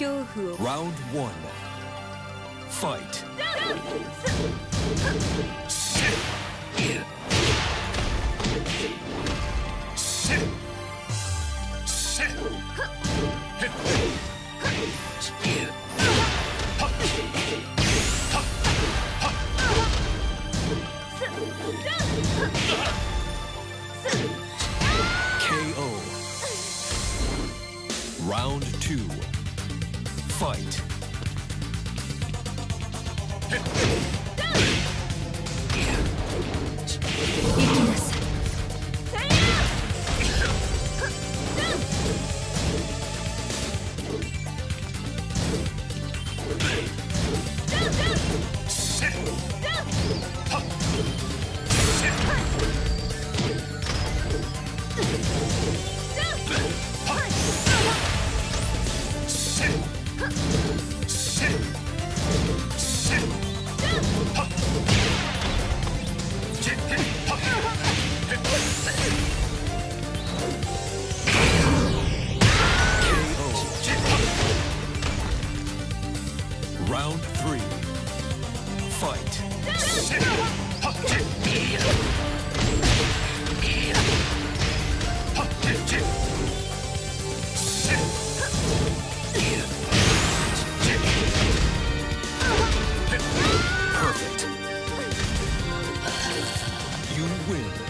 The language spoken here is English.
Round one. Fight. KO. Round two fight. Perfect. You win.